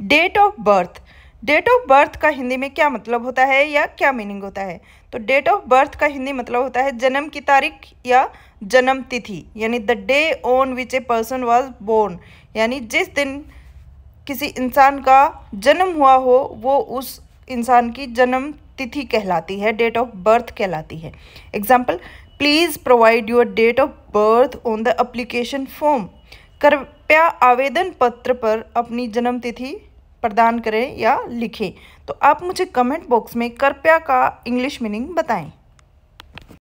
Date of birth date of birth का हिंदी में क्या मतलब होता है या क्या मीनिंग होता है? तो डेट ऑफ़ बर्थ का हिंदी मतलब होता है जन्म की तारीख या जन्म तिथि, यानी the day on which a person was born यानी जिस दिन किसी इंसान का जन्म हुआ हो, वो उस इंसान की जन्म तिथि कहलाती है डेट ऑफ़ बर्थ कहलाती है। Example please provide your date of birth on the application form कृपया आवेदन पत्र पर अपनी जन्म तिथि प्रदान करें या लिखें। तो आप मुझे कमेंट बॉक्स में कृपया का इंग्लिश मीनिंग बताएँ।